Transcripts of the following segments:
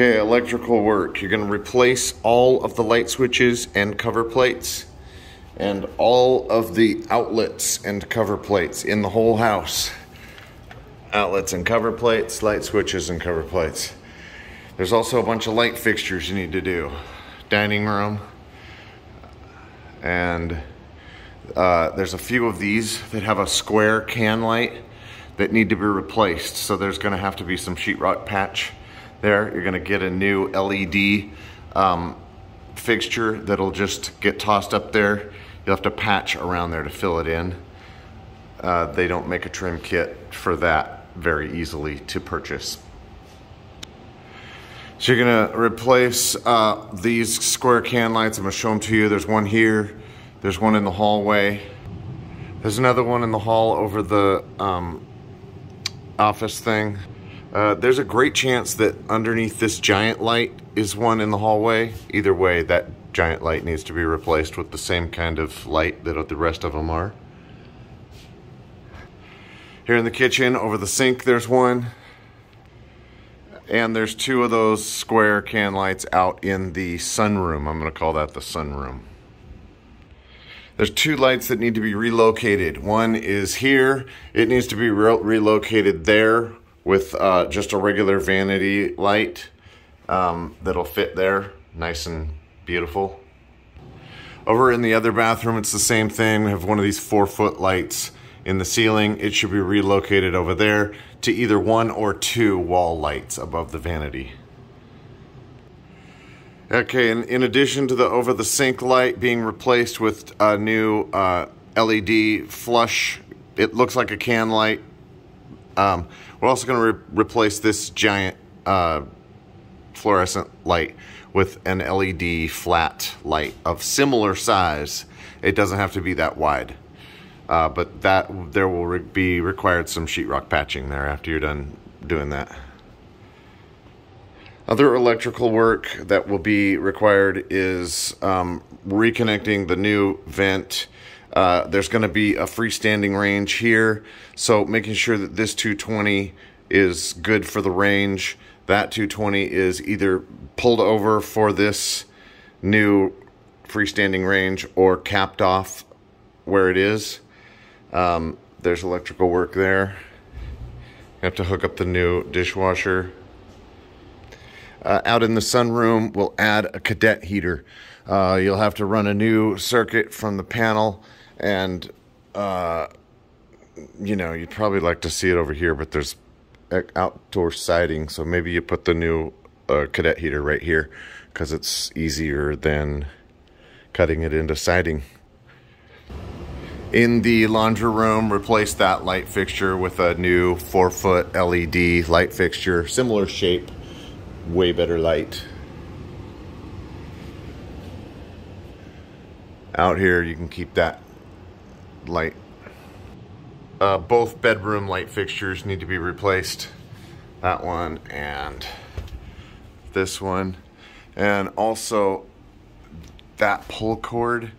Okay, electrical work. You're going to replace all of the light switches and cover plates and all of the outlets and cover plates in the whole house. Outlets and cover plates, light switches and cover plates. There's also a bunch of light fixtures you need to do. Dining room. And uh, there's a few of these that have a square can light that need to be replaced. So there's gonna have to be some sheetrock patch there. You're gonna get a new LED um, fixture that'll just get tossed up there. You'll have to patch around there to fill it in. Uh, they don't make a trim kit for that very easily to purchase. So you're gonna replace uh, these square can lights. I'm gonna show them to you. There's one here. There's one in the hallway. There's another one in the hall over the um, office thing. Uh, there's a great chance that underneath this giant light is one in the hallway. Either way, that giant light needs to be replaced with the same kind of light that the rest of them are. Here in the kitchen, over the sink, there's one. And there's two of those square can lights out in the sunroom. I'm gonna call that the sunroom. There's two lights that need to be relocated. One is here. It needs to be re relocated there with uh, just a regular vanity light um, that'll fit there, nice and beautiful. Over in the other bathroom, it's the same thing. We have one of these four foot lights in the ceiling. It should be relocated over there to either one or two wall lights above the vanity. Okay, and in addition to the over the sink light being replaced with a new uh, LED flush, it looks like a can light. Um, we're also going to re replace this giant uh, fluorescent light with an LED flat light of similar size. It doesn't have to be that wide. Uh, but that there will re be required some sheetrock patching there after you're done doing that. Other electrical work that will be required is um, reconnecting the new vent. Uh, there's going to be a freestanding range here, so making sure that this 220 is good for the range. That 220 is either pulled over for this new freestanding range or capped off where it is. Um, there's electrical work there. You have to hook up the new dishwasher uh, out in the sunroom, we'll add a cadet heater. Uh, you'll have to run a new circuit from the panel, and uh, you know you'd probably like to see it over here, but there's outdoor siding, so maybe you put the new uh, cadet heater right here because it's easier than cutting it into siding. In the laundry room, replace that light fixture with a new four foot LED light fixture, similar shape way better light. Out here, you can keep that light. Uh, both bedroom light fixtures need to be replaced. That one and this one. And also, that pull cord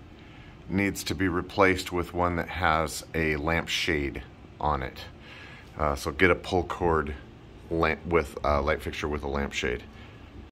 needs to be replaced with one that has a lamp shade on it. Uh, so get a pull cord lamp with a light fixture with a lampshade.